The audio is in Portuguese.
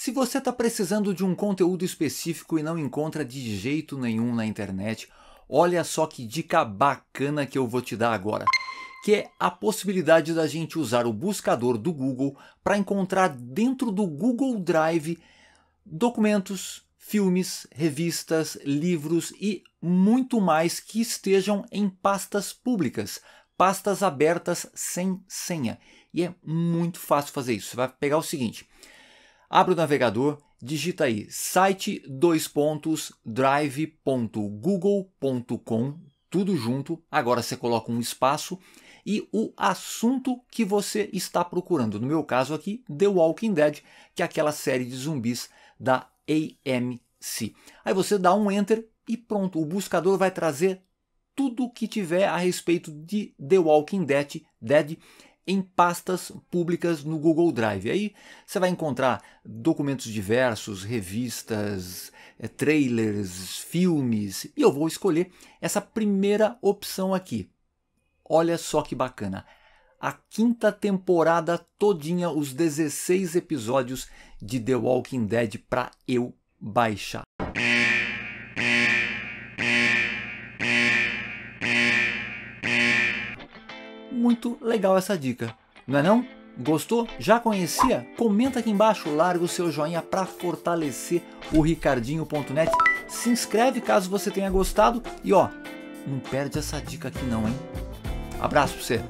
Se você está precisando de um conteúdo específico e não encontra de jeito nenhum na internet, olha só que dica bacana que eu vou te dar agora, que é a possibilidade da gente usar o buscador do Google para encontrar dentro do Google Drive documentos, filmes, revistas, livros e muito mais que estejam em pastas públicas, pastas abertas sem senha. E é muito fácil fazer isso. Você vai pegar o seguinte: abre o navegador, digita aí site dois pontos drive.google.com, tudo junto. Agora você coloca um espaço e o assunto que você está procurando. No meu caso aqui, The Walking Dead, que é aquela série de zumbis da AMC. Aí você dá um enter e pronto, o buscador vai trazer tudo que tiver a respeito de The Walking Dead, Dead em pastas públicas no Google Drive. Aí você vai encontrar documentos diversos, revistas, eh, trailers, filmes, e eu vou escolher essa primeira opção aqui. Olha só que bacana. A quinta temporada todinha, os 16 episódios de The Walking Dead para eu baixar. Muito legal essa dica, não é não? Gostou? Já conhecia? Comenta aqui embaixo, larga o seu joinha para fortalecer o ricardinho.net. Se inscreve caso você tenha gostado e ó, não perde essa dica aqui não, hein? Abraço pra você.